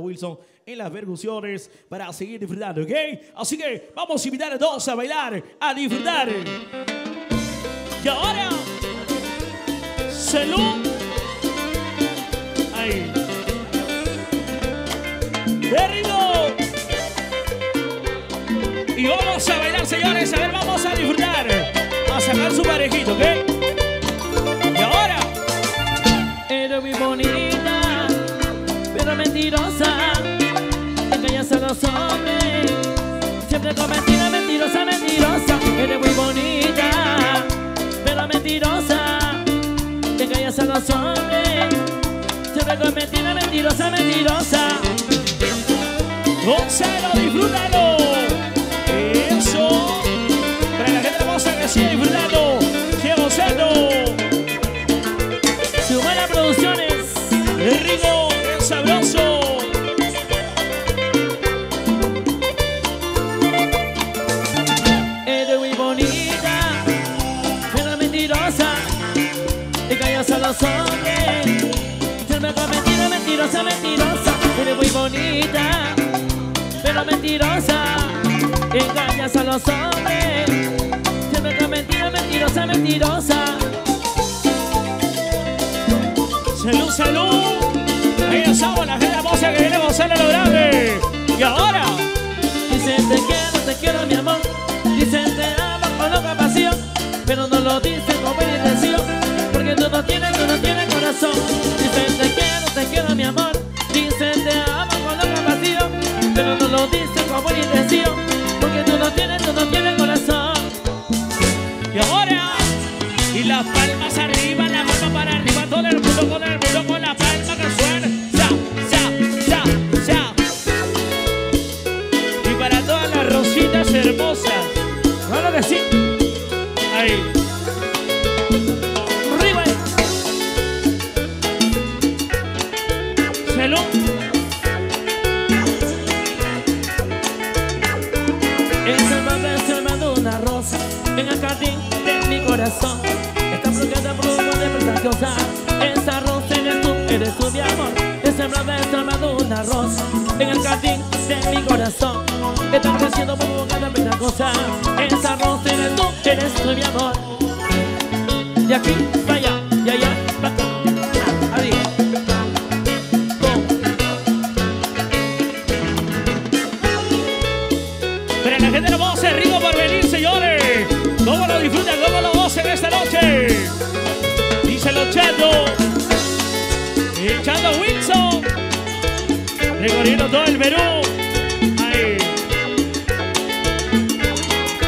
Wilson en las percusiones para seguir disfrutando, ¿ok? Así que vamos a invitar a todos a bailar, a disfrutar. Y ahora, salud. Ahí. Y vamos a bailar, señores. A ver, vamos a disfrutar. A sacar su parejito, ¿ok? Y ahora. Eres muy bonita, mentirosa. Engañas a los hombres. Siempre con mentirosa, mentirosa. Eres muy bonita, pero mentirosa. Engañas a los hombres. Siempre con mentirosa, mentirosa. Mentirosa, mentirosa. Eres muy bonita, pero mentirosa. Engañas a los hombres. Siempre con mentira, mentirosa, mentirosa. Salud, salud. Ahí estamos, la gente hermosa que viene gozando lo. Y ahora. Dicen te quiero, te quiero mi amor Dicen te amo con loca pasión Pero no lo dicen con buena intención Porque tú no tienes, tú no tienes corazón amor Salud. Es el bebé sembrando una rosa en el jardín de mi corazón. Está bloqueada por un de preciosa. Esa rosa eres tú, eres tú mi amor. Es el bebé sembrando una rosa en el jardín de mi corazón. Está creciendo por de preciosa. Esa rosa eres tú, eres tú mi amor. De aquí para El chato Wilson. Recorriendo todo el Perú. Ahí.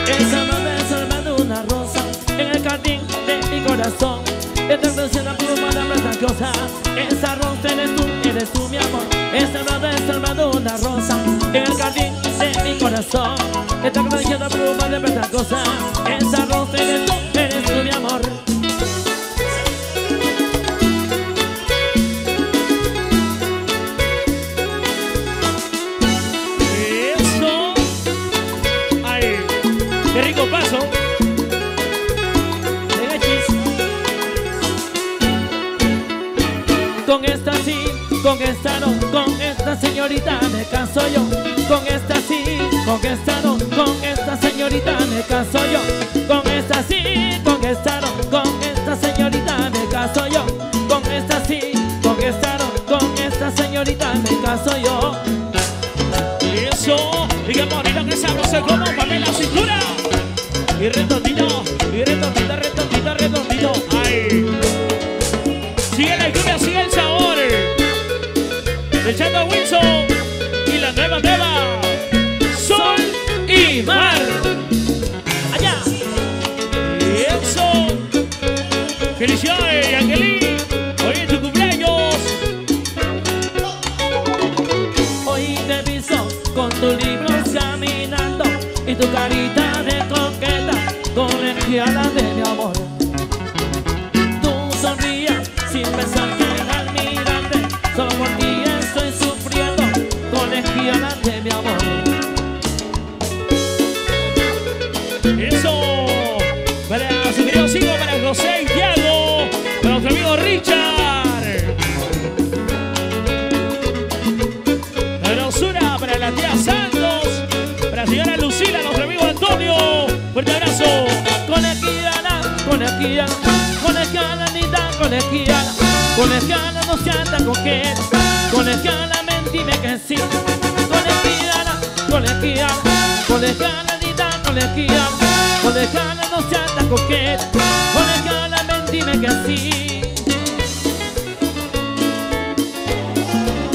Esa noche salvando una rosa en el jardín de mi corazón. Esta canción la pluma de preciosa. Esa rosa eres tú, eres tú mi amor. Esa noche salvando una rosa en el jardín de mi corazón. Esta canción la pluma de preciosa. Esa rosa eres tú, eres tú mi amor. Con esta no, con esta señorita me caso yo. Con esta sí, con esta no, con esta señorita me caso yo. Con esta sí, con esta no, con esta señorita me caso yo. Con esta sí, con esta no, con esta señorita me caso yo. Eso. Y qué bonito que sabroso como para la cintura. Y redondito. Y redondito, redondito, redondito. Ahí. Felicidades, colegiala, colegiala, linda colegiala, colegiala, no seas tan coqueta, colegiala, mentime que sí, colegiala, colegiala, colegiala, linda colegiala, colegiala, no seas tan coqueta, colegiala, mentime que sí.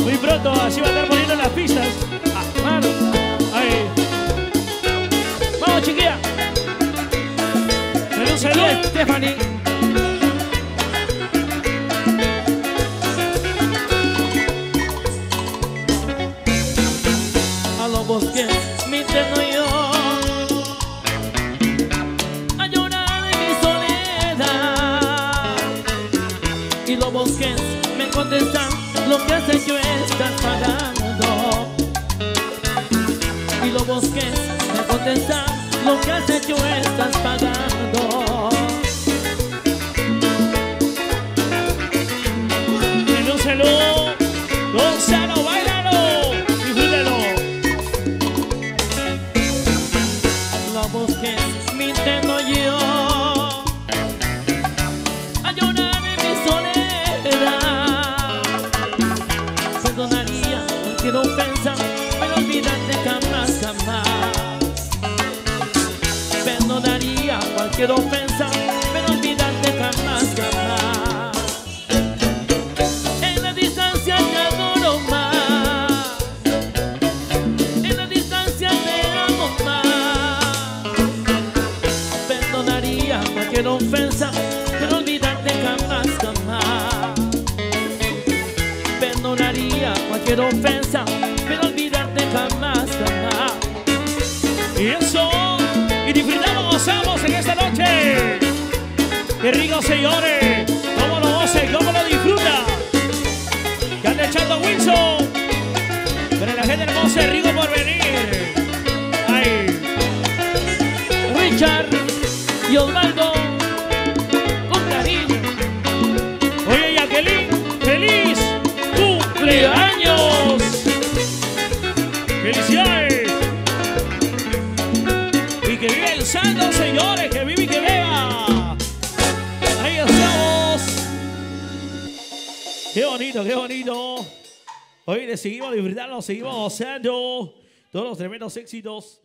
Muy pronto, así va a estar poniendo las pistas. Salud. Stephanie. A los bosques mi interno yo A llorar en mi soledad Y los bosques me contestan Lo que has hecho estás pagando Y los bosques me contestan Lo que has hecho estás pagando Perdonaría cualquier ofensa Pero olvidarte jamás, jamás. En la distancia te adoro más. En la distancia te amo más. Perdonaría cualquier ofensa gozamos en esta noche. Qué rico, señores. Cómo lo goce, cómo lo disfruta. Que anda echando Wilson. Pero la gente hermosa, es rico por venir. Ay. Richard y Osvaldo Con cariño Oye, Jacqueline, feliz cumpleaños. Santo, señores, que vive y que beba. Ahí estamos. Qué bonito, qué bonito. Hoy seguimos disfrutando, seguimos gozando todos los tremendos éxitos